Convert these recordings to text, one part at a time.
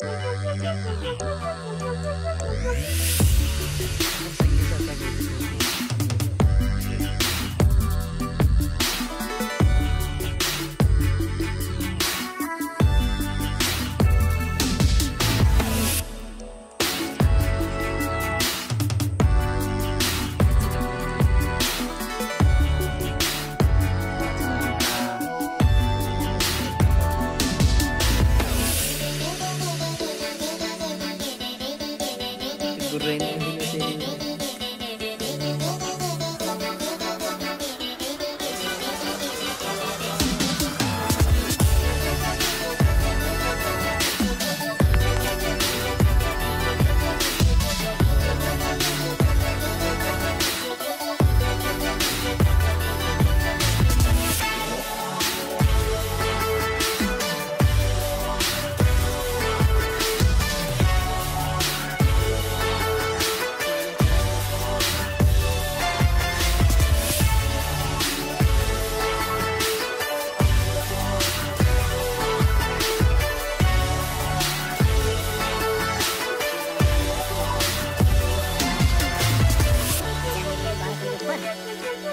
Thank you. and imitating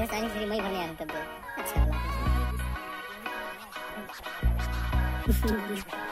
ये सारी फ्री में होने आते थे अच्छा लगा